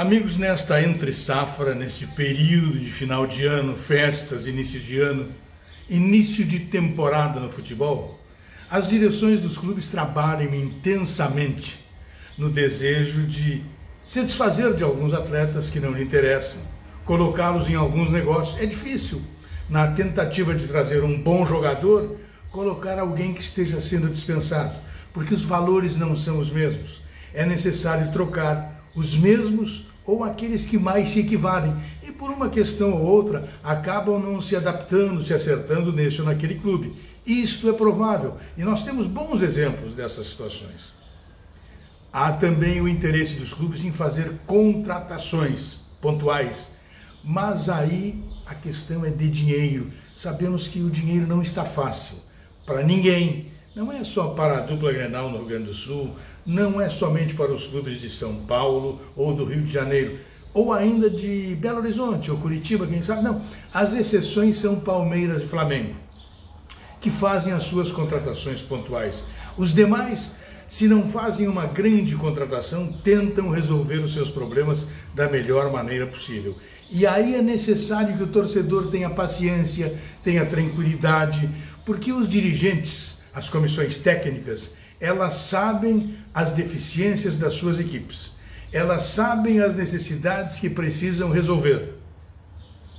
Amigos, nesta entre safra, neste período de final de ano, festas, início de ano, início de temporada no futebol, as direções dos clubes trabalham intensamente no desejo de se desfazer de alguns atletas que não lhe interessam, colocá-los em alguns negócios. É difícil, na tentativa de trazer um bom jogador, colocar alguém que esteja sendo dispensado, porque os valores não são os mesmos. É necessário trocar os mesmos ou aqueles que mais se equivalem e por uma questão ou outra acabam não se adaptando, se acertando nesse ou naquele clube. Isto é provável e nós temos bons exemplos dessas situações. Há também o interesse dos clubes em fazer contratações pontuais, mas aí a questão é de dinheiro. Sabemos que o dinheiro não está fácil para ninguém. Não é só para a dupla Grenal no Rio Grande do Sul, não é somente para os clubes de São Paulo ou do Rio de Janeiro, ou ainda de Belo Horizonte ou Curitiba, quem sabe. Não, as exceções são Palmeiras e Flamengo, que fazem as suas contratações pontuais. Os demais, se não fazem uma grande contratação, tentam resolver os seus problemas da melhor maneira possível. E aí é necessário que o torcedor tenha paciência, tenha tranquilidade, porque os dirigentes, as comissões técnicas, elas sabem as deficiências das suas equipes, elas sabem as necessidades que precisam resolver.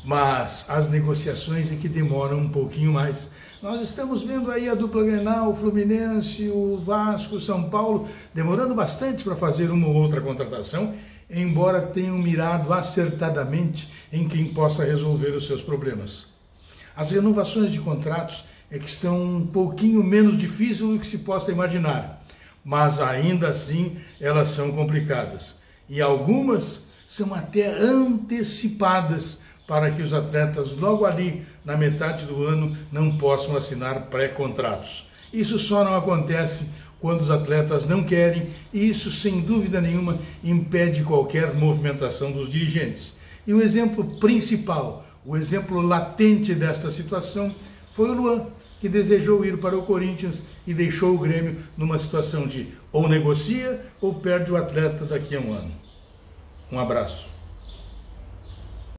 Mas as negociações é que demoram um pouquinho mais. Nós estamos vendo aí a dupla Grenal, o Fluminense, o Vasco, o São Paulo, demorando bastante para fazer uma ou outra contratação, embora tenham mirado acertadamente em quem possa resolver os seus problemas. As renovações de contratos é que estão um pouquinho menos difíceis do que se possa imaginar, mas ainda assim elas são complicadas. E algumas são até antecipadas para que os atletas logo ali na metade do ano não possam assinar pré-contratos. Isso só não acontece quando os atletas não querem, e isso sem dúvida nenhuma impede qualquer movimentação dos dirigentes. E o exemplo principal, o exemplo latente desta situação foi o Luan, que desejou ir para o Corinthians e deixou o Grêmio numa situação de ou negocia ou perde o atleta daqui a um ano. Um abraço.